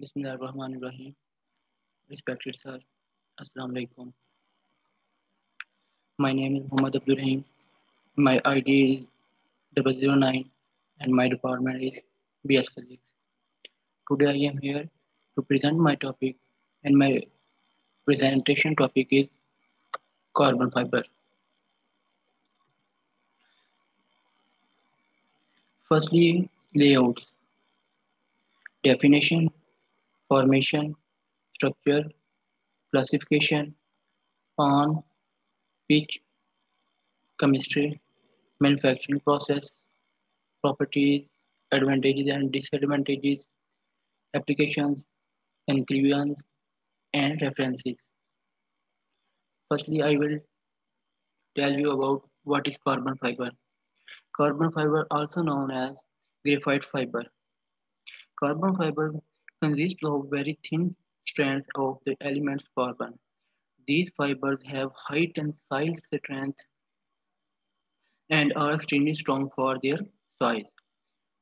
Bismillahirrahmanirrahim. Respected sir, Assalamu alaikum. My name is Muhammad Abdul Rahim. My ID is 009 and my department is BS Physics. Today I am here to present my topic and my presentation topic is carbon fiber. Firstly, layouts, definition, formation, structure, classification, PAN, pitch, chemistry, manufacturing process, properties, advantages and disadvantages, applications, conclusions, and references. Firstly, I will tell you about what is carbon fiber. Carbon fiber also known as graphite fiber. Carbon fiber consists of very thin strands of the element carbon. These fibers have high tensile strength and are extremely strong for their size.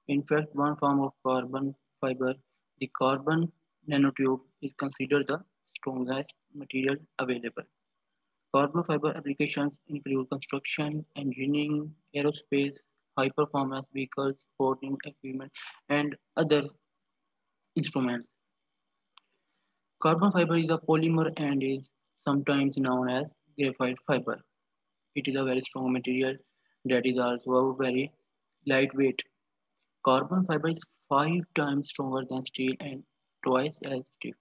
In fact, one form of carbon fiber, the carbon nanotube, is considered the strongest material available. Carbon fiber applications include construction, engineering, aerospace, high-performance vehicles, sporting equipment, and other instruments. Carbon fiber is a polymer and is sometimes known as graphite fiber. It is a very strong material that is also very lightweight. Carbon fiber is five times stronger than steel and twice as stiff.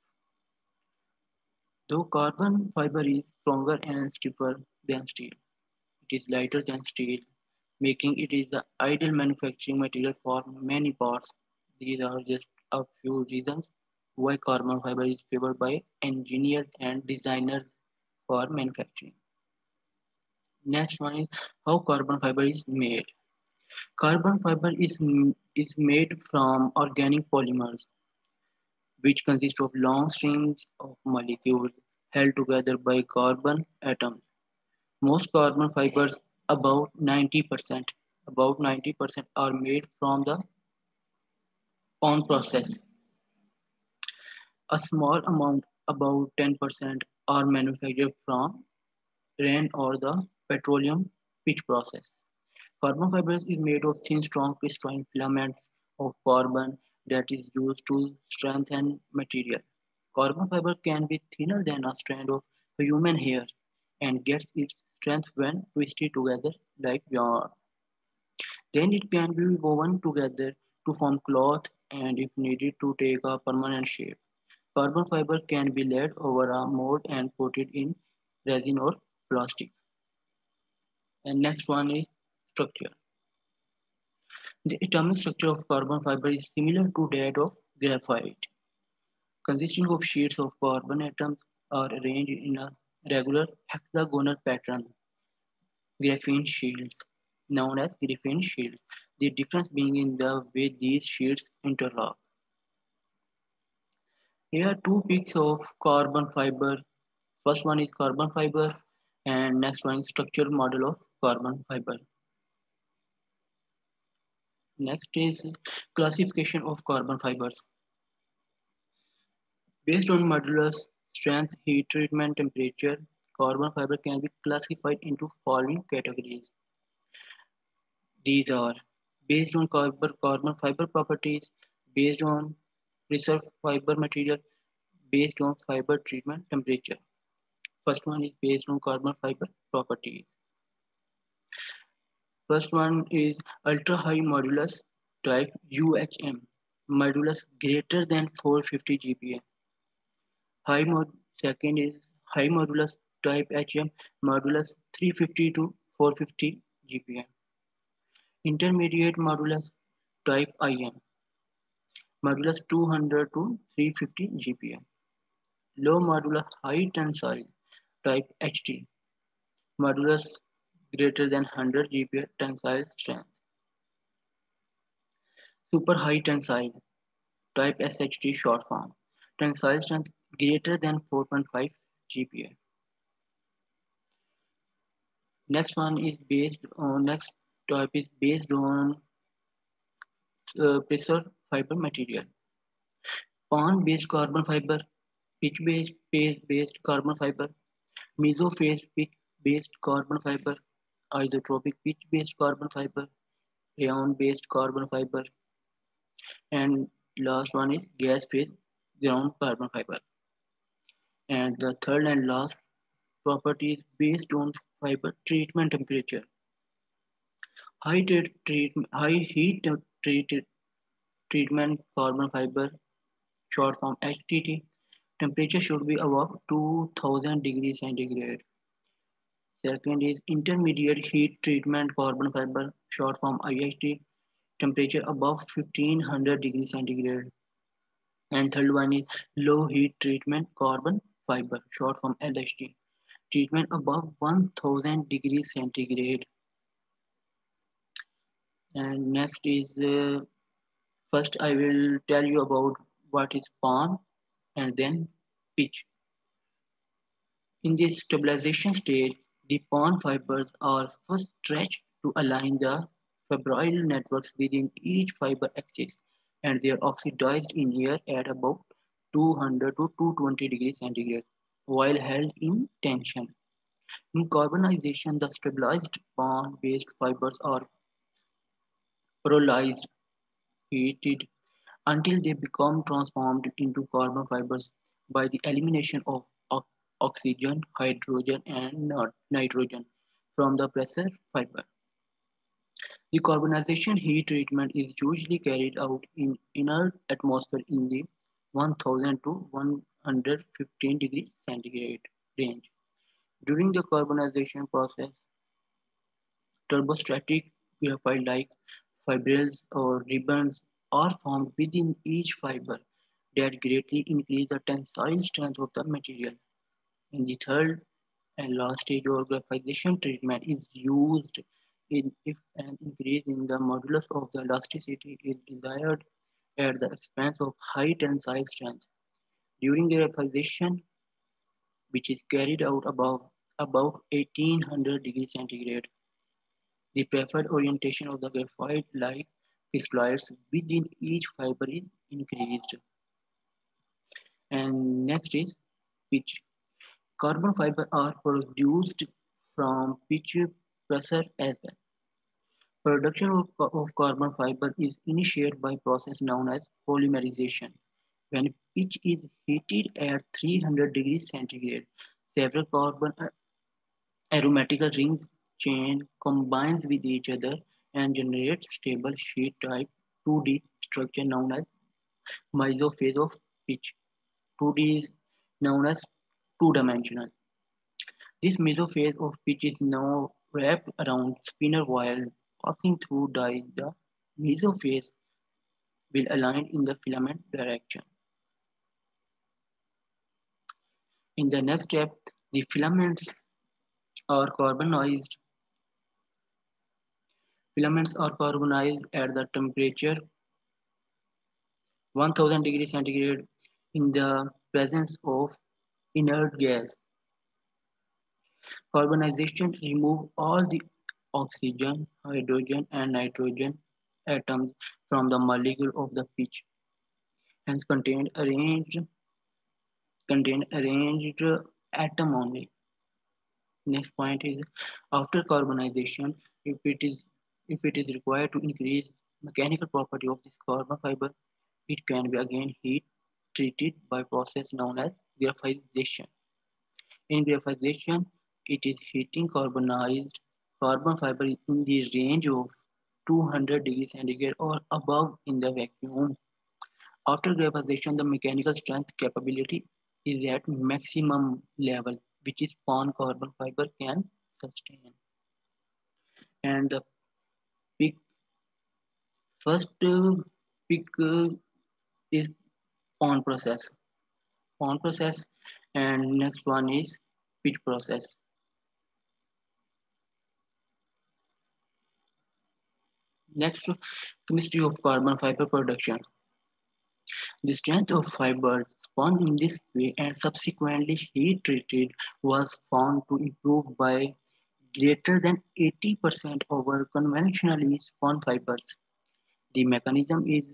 Though carbon fiber is stronger and stiffer than steel, it is lighter than steel, making it is the ideal manufacturing material for many parts. These are just a few reasons why carbon fiber is favored by engineers and designers for manufacturing. Next one is how carbon fiber is made. Carbon fiber is, is made from organic polymers which consist of long strings of molecules held together by carbon atoms. Most carbon fibers, about 90%, about 90% are made from the PAN process. A small amount, about 10%, are manufactured from rayon or the petroleum pitch process. Carbon fibers is made of thin, strong crystalline filaments of carbon that is used to strengthen material. Carbon fiber can be thinner than a strand of human hair and gets its strength when twisted together like yarn. Then it can be woven together to form cloth and if needed to take a permanent shape. Carbon fiber can be laid over a mold and coated in resin or plastic. And next one is structure. The atomic structure of carbon fiber is similar to that of graphite. Consisting of sheets of carbon atoms are arranged in a regular hexagonal pattern. Graphene shields, known as Griffin shields. The difference being in the way these shields interlock. Here are two peaks of carbon fiber. First one is carbon fiber and next one is structural model of carbon fiber. Next is classification of carbon fibers. Based on modulus, strength, heat treatment, temperature, carbon fiber can be classified into following categories. These are based on carbon, carbon fiber properties, based on reserve fiber material, based on fiber treatment temperature. First one is based on carbon fiber properties. First one is ultra high modulus type UHM, modulus greater than 450 GPa. High mod second is high modulus type HM, modulus 350 to 450 GPa. Intermediate modulus type IM, modulus 200 to 350 GPa. Low modulus high tensile type HT, modulus greater than 100 GPa tensile strength. Super high tensile type SHT short form. Tensile strength greater than 4.5 GPa. Next one is based on next type is based on uh, precursor fiber material. PAN-based carbon fiber, pitch-based phase-based carbon fiber, mesophase pitch-based carbon fiber, isotropic pitch-based carbon fiber, rayon-based carbon fiber, and last one is gas phase ground carbon fiber. And the third and last property is based on fiber treatment temperature. High, treat, high heat treated treatment carbon fiber, short form HTT, temperature should be above 2000 degrees centigrade. Second is intermediate heat treatment carbon fiber, short form IHT, temperature above 1500 degrees centigrade. And third one is low heat treatment carbon fiber, short form LHT, treatment above 1000 degrees centigrade. And next is, uh, first I will tell you about what is PAN and then pitch. In the stabilization stage, the PAN fibers are first stretched to align the fibril networks within each fiber axis and they are oxidized in air at about 200 to 220 degrees centigrade while held in tension. In carbonization, the stabilized PAN-based fibers are pyrolyzed, heated until they become transformed into carbon fibers by the elimination of oxygen, hydrogen, and nitrogen from the precursor fiber. The carbonization heat treatment is usually carried out in inert atmosphere in the 1000 to 115 degrees centigrade range. During the carbonization process, turbostratic graphite-like fibrils or ribbons are formed within each fiber that greatly increase the tensile strength of the material. In the third and last stage of graphitization treatment is used in if an increase in the modulus of the elasticity is desired at the expense of high tensile strength. During graphitization, which is carried out above about 1800 degrees centigrade, the preferred orientation of the graphite-like crystalloids within each fiber is increased. And next is pitch. Carbon fiber are produced from pitch precursor as well. Production of, of carbon fiber is initiated by process known as polymerization. When pitch is heated at 300 degrees centigrade, several carbon uh, aromatical rings chain combines with each other and generates stable sheet type 2D structure known as mesophase of pitch. 2D is known as two-dimensional. This mesophase of pitch is now wrapped around spinner while passing through die. The mesophase will align in the filament direction. In the next step, the filaments are carbonized. Filaments are carbonized at the temperature 1000 degrees centigrade in the presence of inert gas. Carbonization removes all the oxygen, hydrogen, and nitrogen atoms from the molecule of the pitch. Hence contained arranged contain arranged atom only. Next point is after carbonization, if it is if it is required to increase mechanical property of this carbon fiber, it can be again heat treated by process known as graphitization. In graphitization, it is heating carbonized carbon fiber in the range of 200 degrees centigrade or above in the vacuum. After graphitization, the mechanical strength capability is at maximum level, which is PAN carbon fiber can sustain. And the first uh, big uh, is PAN process. PAN process and next one is pitch process. Next, chemistry of carbon fiber production. The strength of fibers spun in this way and subsequently heat treated was found to improve by greater than 80% over conventionally spun fibers. The mechanism is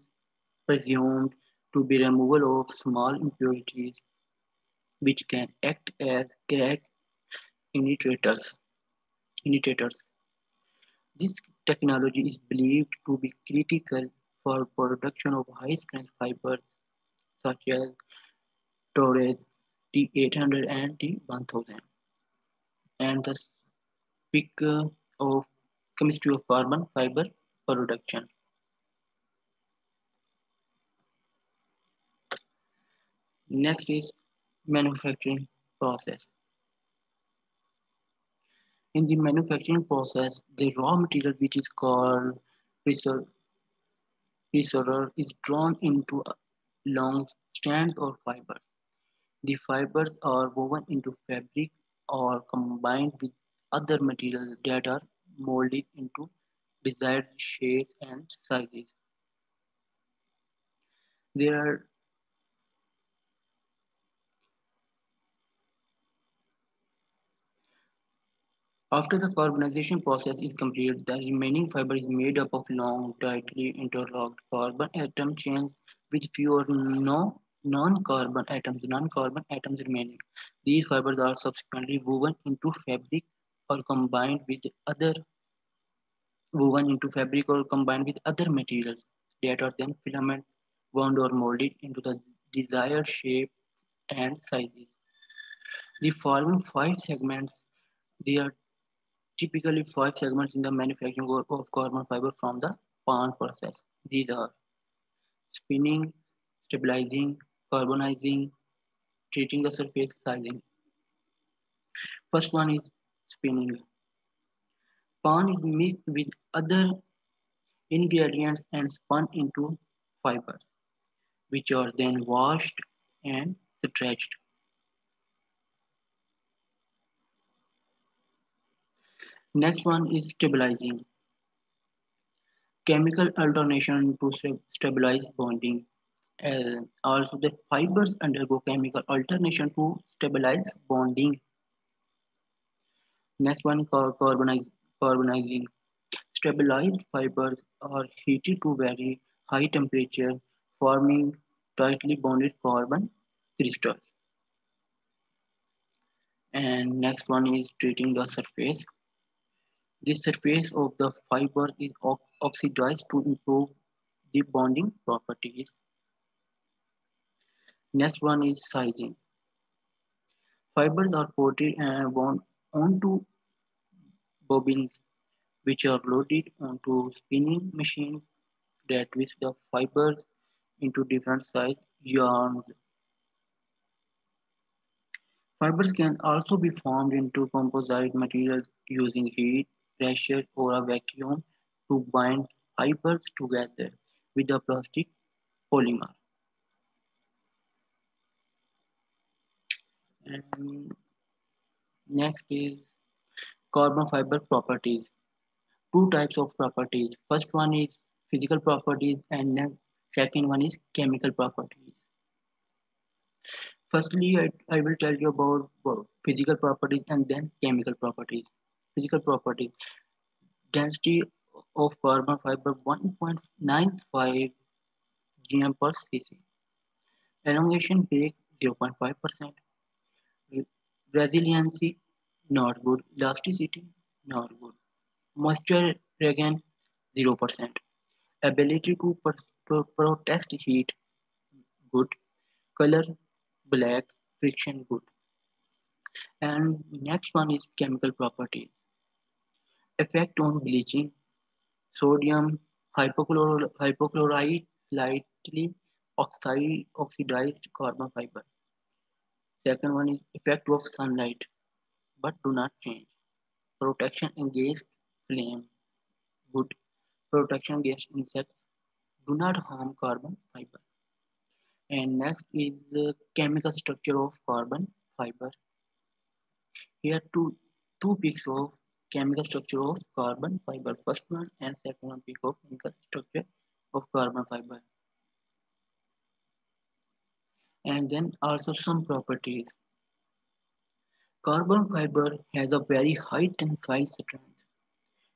presumed to be removal of small impurities which can act as crack initiators. initiators. This technology is believed to be critical for production of high-strength fibers such as Toray T800 and T1000 and the speak of chemistry of carbon fiber production. Next is manufacturing process. In the manufacturing process, the raw material which is called precursor is drawn into long strands or fibers. The fibers are woven into fabric or combined with other materials that are molded into desired shapes and sizes. There are After the carbonization process is completed, the remaining fiber is made up of long, tightly interlocked carbon atom chains with fewer or no non-carbon atoms, non-carbon atoms remaining. These fibers are subsequently woven into fabric or combined with other woven into fabric or combined with other materials that are then filament wound or molded into the desired shape and sizes. The following five segments, they are typically five segments in the manufacturing of carbon fiber from the PAN process. These are spinning, stabilizing, carbonizing, treating the surface sizing. First one is spinning. PAN is mixed with other ingredients and spun into fibers, which are then washed and stretched. Next one is stabilizing. Chemical alternation to stabilize bonding. Uh, also, the fibers undergo chemical alternation to stabilize bonding. Next one carbonize, carbonizing. Stabilized fibers are heated to very high temperature, forming tightly bonded carbon crystals. And next one is treating the surface. The surface of the fiber is oxidized to improve the bonding properties. Next one is sizing. Fibers are coated and wound onto bobbins, which are loaded onto spinning machines that twist the fibers into different size yarns. Fibers can also be formed into composite materials using heat pressure or a vacuum to bind fibers together with a plastic polymer. And next is carbon fiber properties. Two types of properties. First one is physical properties and then second one is chemical properties. Firstly, I, I will tell you about, about physical properties and then chemical properties physical property. Density of carbon fiber 1.95 gm per cc. Elongation break 0.5%. Resiliency not good. Elasticity not good. Moisture again 0%. Ability to protest heat good. Color black. Friction good. And next one is chemical properties effect on bleaching. Sodium hypochlor hypochlorite slightly oxide, oxidized carbon fiber. Second one is effect of sunlight, but do not change. Protection against flame, good. Protection against insects, do not harm carbon fiber. And next is the chemical structure of carbon fiber. Here two, two peaks of chemical structure of carbon fiber. First one and second one peak of chemical structure of carbon fiber. And then also some properties. Carbon fiber has a very high tensile strength.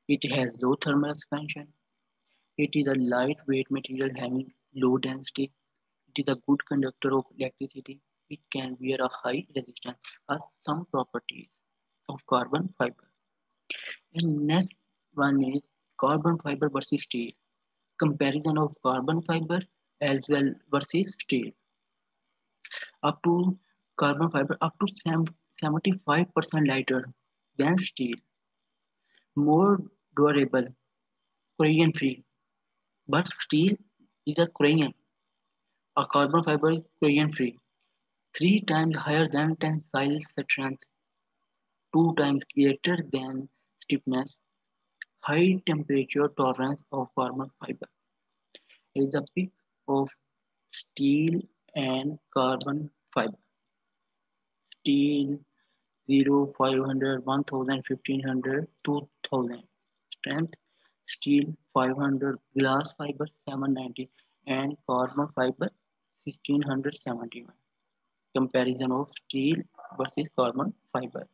It has low thermal expansion. It is a lightweight material having low density. It is a good conductor of electricity. It can bear a high resistance as some properties of carbon fiber. And next one is carbon fiber versus steel. Comparison of carbon fiber as well versus steel. Up to carbon fiber up to 75% lighter than steel. More durable, corrosion free. But steel is a corrosion. A carbon fiber is corrosion free. Three times higher than tensile strength. Two times greater than stiffness. High temperature tolerance of carbon fiber. Is a peak of steel and carbon fiber. Steel 0, 500, 1000, 1500, 2000. Strength steel 500, glass fiber 790 and carbon fiber 1671. Comparison of steel versus carbon fiber.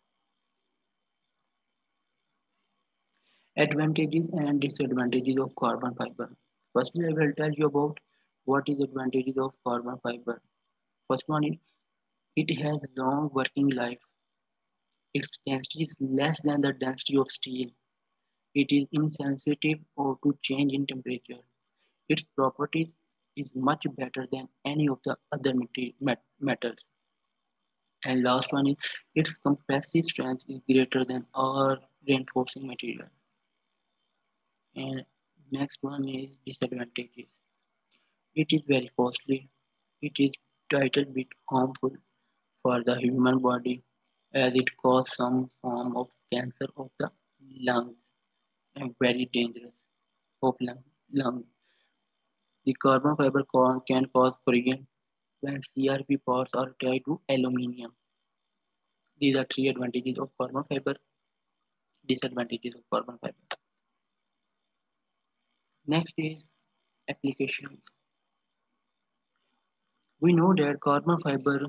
Advantages and disadvantages of carbon fiber. Firstly, I will tell you about what is advantages of carbon fiber. First one is it has long working life. Its density is less than the density of steel. It is insensitive or to change in temperature. Its properties is much better than any of the other metals. And last one is its compressive strength is greater than all reinforcing material. And next one is disadvantages. It is very costly. It is little bit harmful for the human body as it causes some form of cancer of the lungs and very dangerous of lung, lung. The carbon fiber can cause corrosion when CRP parts are tied to aluminium. These are three advantages of carbon fiber, disadvantages of carbon fiber. Next is application. We know that carbon fiber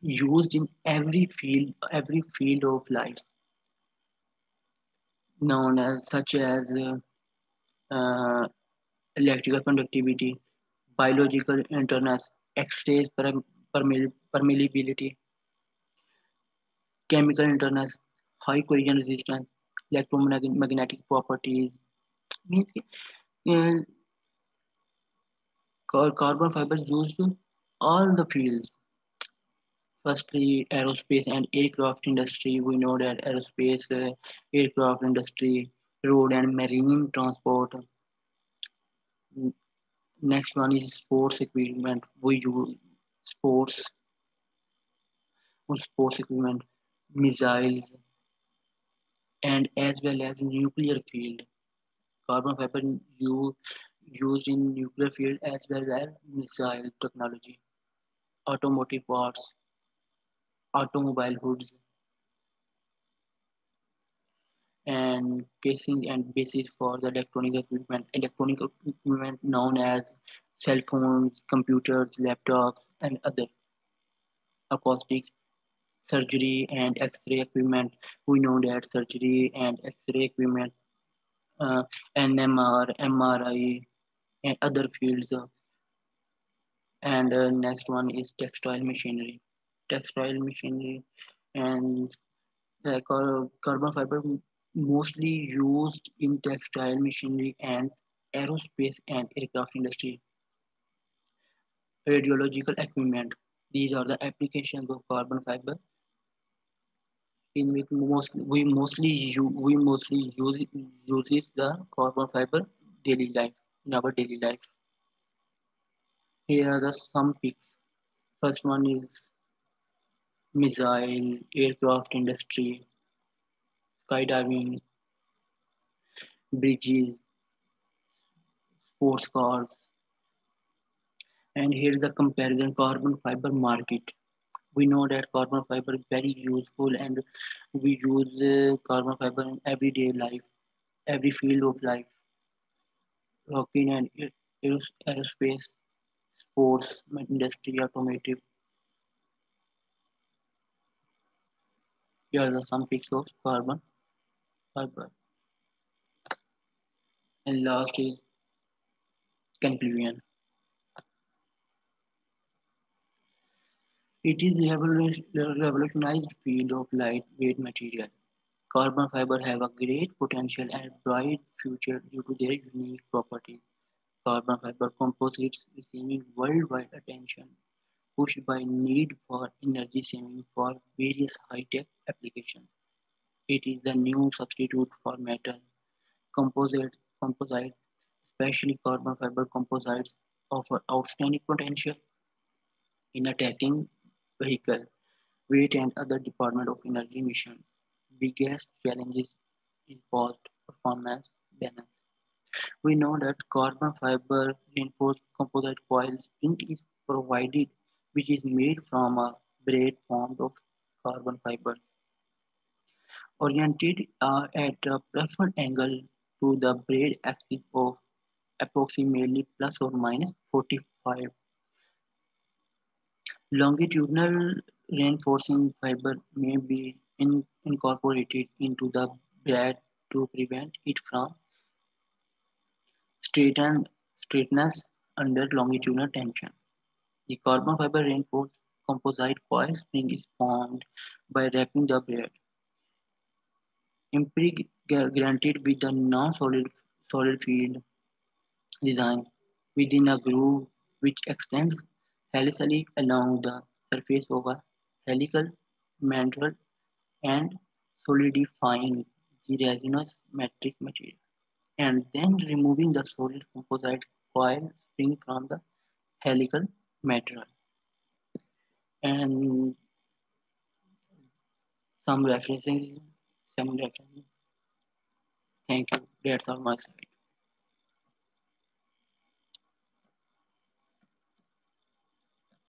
used in every field, every field of life, known as such as uh, uh, electrical conductivity, biological internals, X-rays permeability, chemical internals, high corrosion resistance, electromagnetic properties. Means uh, carbon fibers used in all the fields firstly aerospace and aircraft industry we know that aerospace uh, aircraft industry road and marine transport next one is sports equipment we use sports sports equipment missiles and as well as nuclear field carbon fiber used in nuclear field as well as missile technology automotive parts automobile hoods and casing and bases for the electronic equipment electronic equipment known as cell phones computers laptops and other acoustics surgery and x-ray equipment. We know that surgery and x-ray equipment uh, nmr mri and other fields. And uh, next one is textile machinery. Textile machinery and uh, carbon fiber mostly used in textile machinery and aerospace and aircraft industry. Radiological equipment. These are the applications of carbon fiber in which most we mostly use, we mostly use uses the carbon fiber daily life in our daily life here are the some picks first one is missile, aircraft industry, skydiving, bridges, sports cars. And here's the comparison carbon fiber market. We know that carbon fiber is very useful and we use uh, carbon fiber in everyday life, every field of life. Rocket and aerospace, sports, industry, automotive, Here are some pixels of carbon fiber. And last is conclusion. It is revolutionized field of lightweight material. Carbon fiber have a great potential and bright future due to their unique properties. Carbon fiber composites receiving worldwide attention, pushed by need for energy saving for various high-tech applications. It is the new substitute for metal. Composite, composites, especially carbon fiber composites, offer outstanding potential in attacking vehicle weight and other Department of Energy missions. Biggest challenges is cost performance balance. We know that carbon fiber reinforced composite coil spring is provided which is made from a braid formed of carbon fibers oriented uh, at a preferred angle to the braid axis of approximately plus or minus 45. Longitudinal reinforcing fiber may be in, incorporated into the braid to prevent it from straighten, straightness under longitudinal tension. The carbon fiber reinforced composite coil spring is formed by wrapping the braid impregnated with a non-solid solid field design within a groove which extends helically along the surface of a helical mandrel and solidifying the resinous metric material and then removing the solid composite coil spring from the helical material and some referencing some referencing thank you. That's all my side